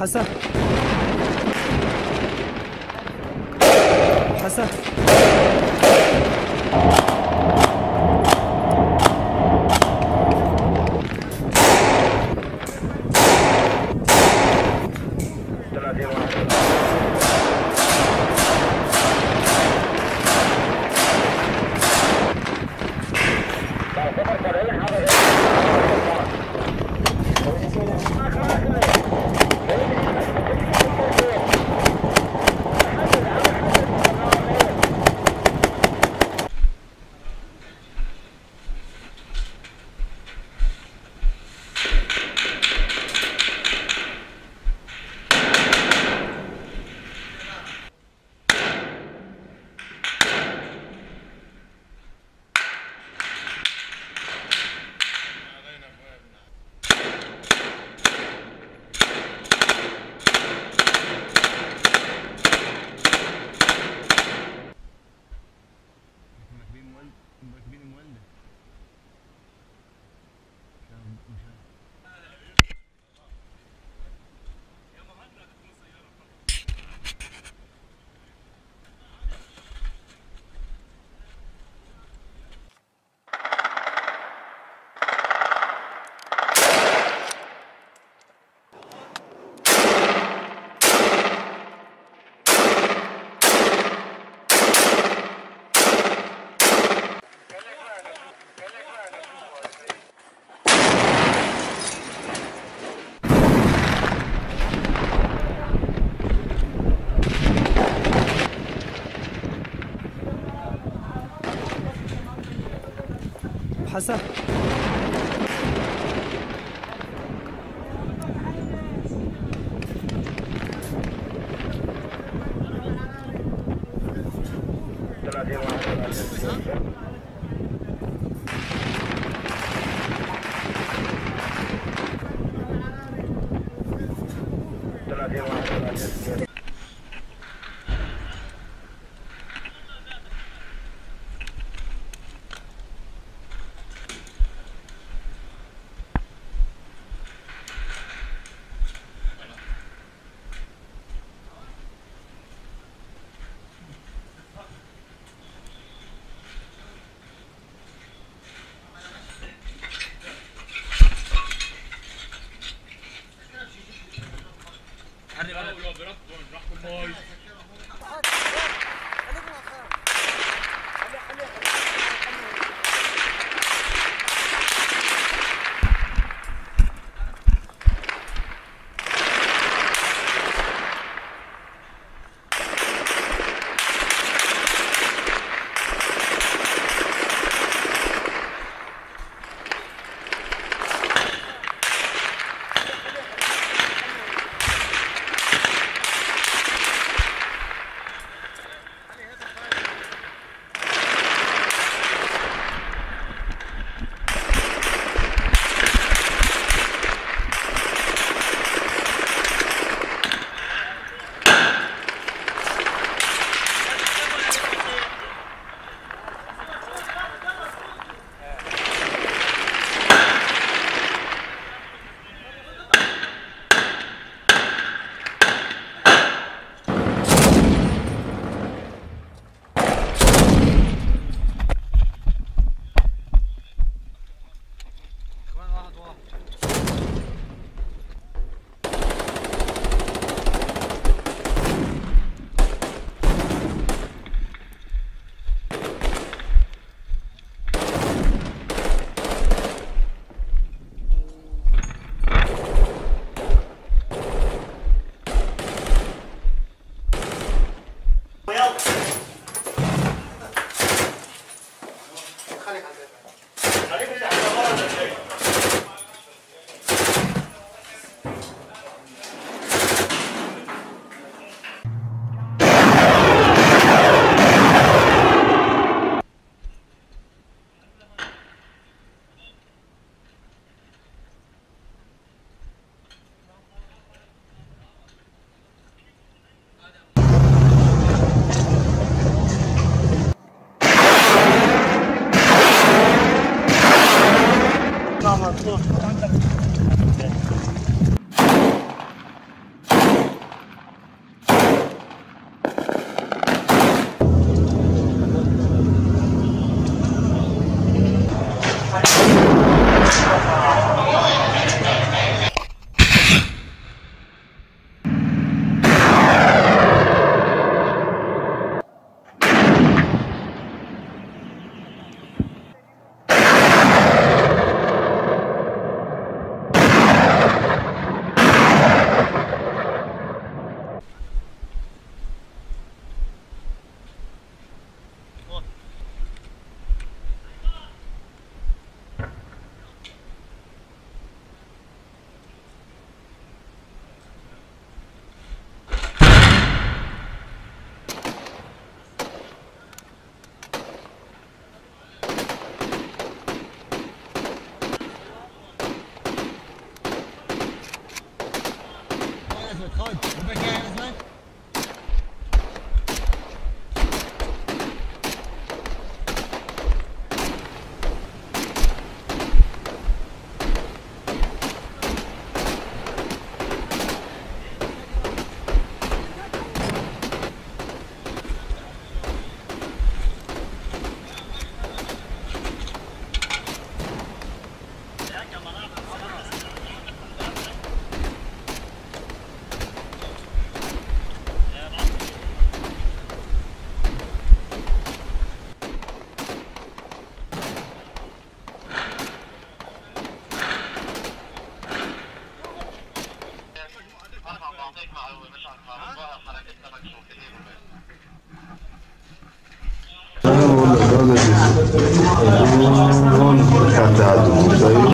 حسن. حسن. حسن Thank you. راح Um homem tratado,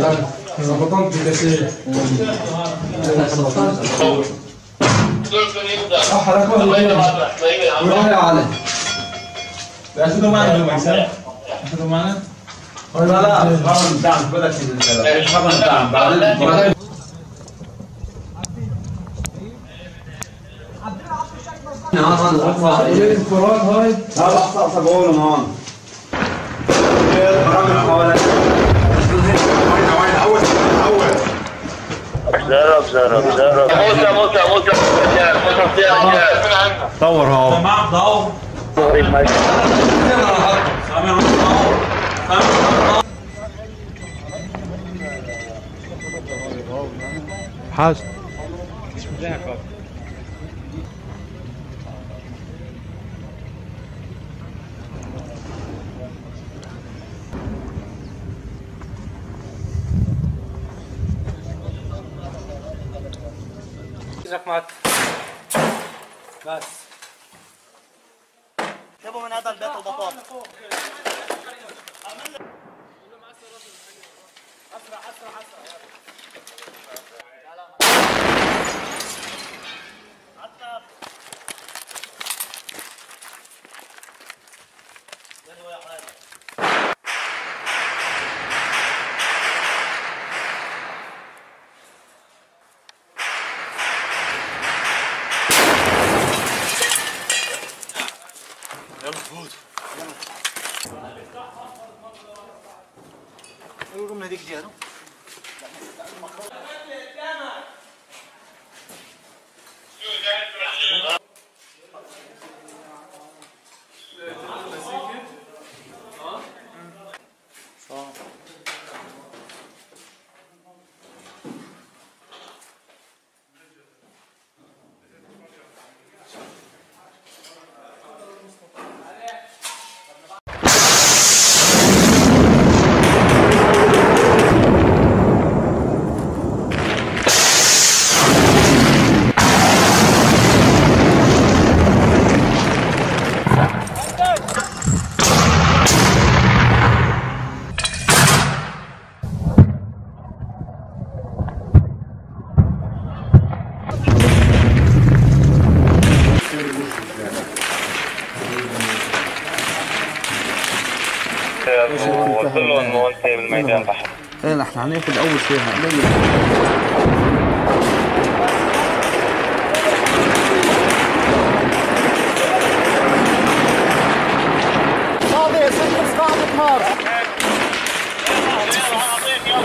Tak. Na początku też nie... آه حركات والله على ياخدوا معنا دول مكسب ياخدوا معنا لا لا دعم بدك طبعا دعم بعدين الكرات هاي لا لحظة صبولهم هون زرب زرب زرب موسى موسى موسى موسى طور هون معك ضوء حاج زحمات بس. جابوا من هذا البيت البطاط يلا شيء بالميدان تحت إيه نحن هناخد أول شيء.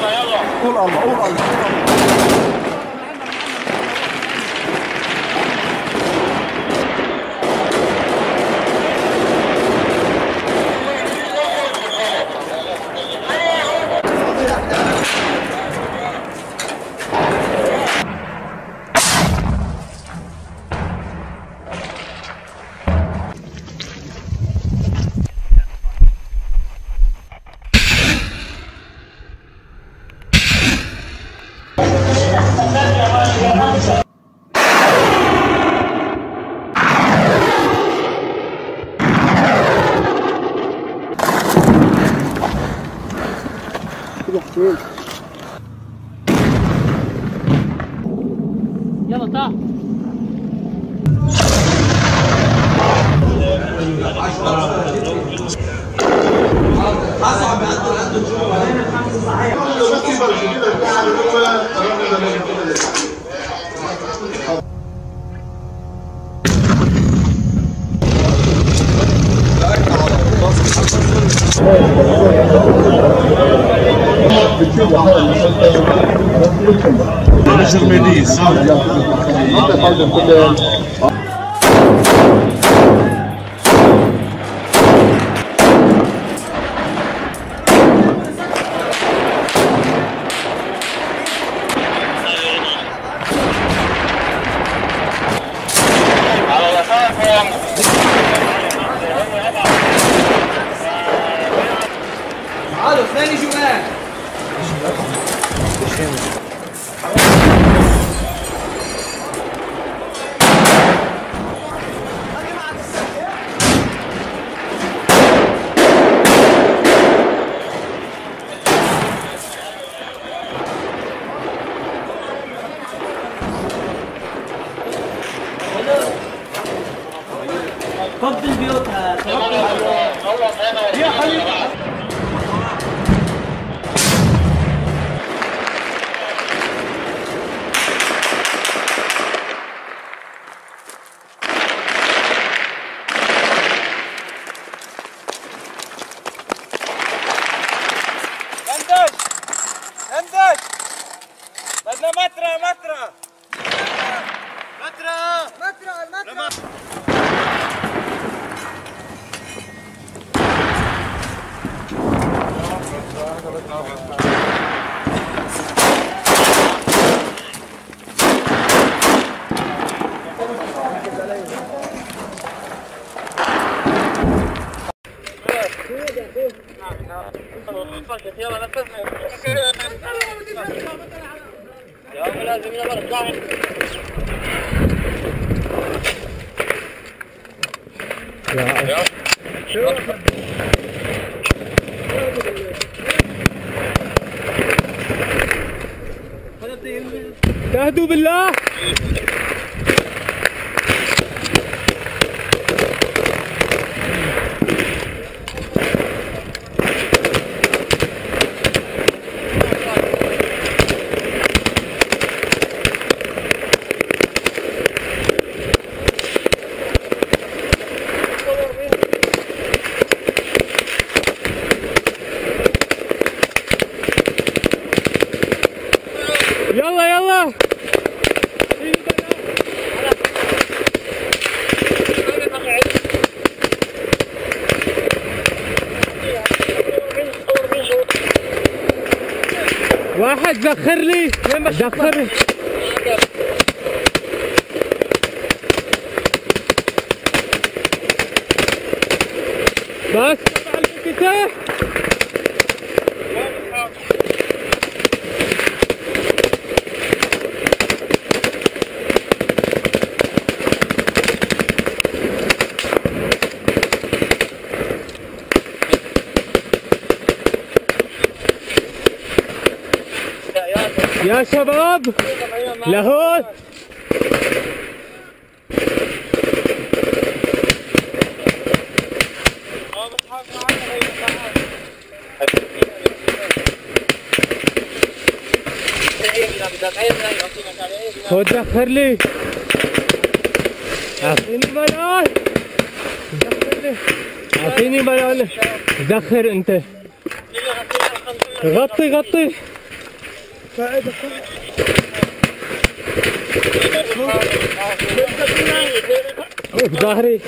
يلا قول الله قول الله. على فضي بيوتها يا حبيبي. تهدوا بالله. واحد دخر لي دخر بس على يا شباب لاهوت ودخر لي. أعطيني بلال أعطيني بلال دخر أنت. غطي غطي. ظهري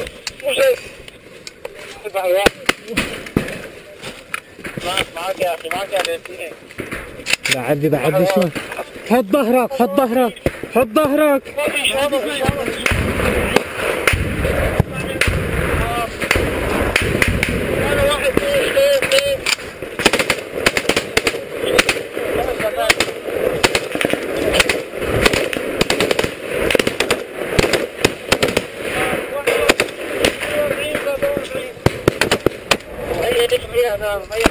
معاك يا أخي معاك يا بعدي بعدي شوي. حط ظهرك حط ظهرك حط ظهرك. Vaya.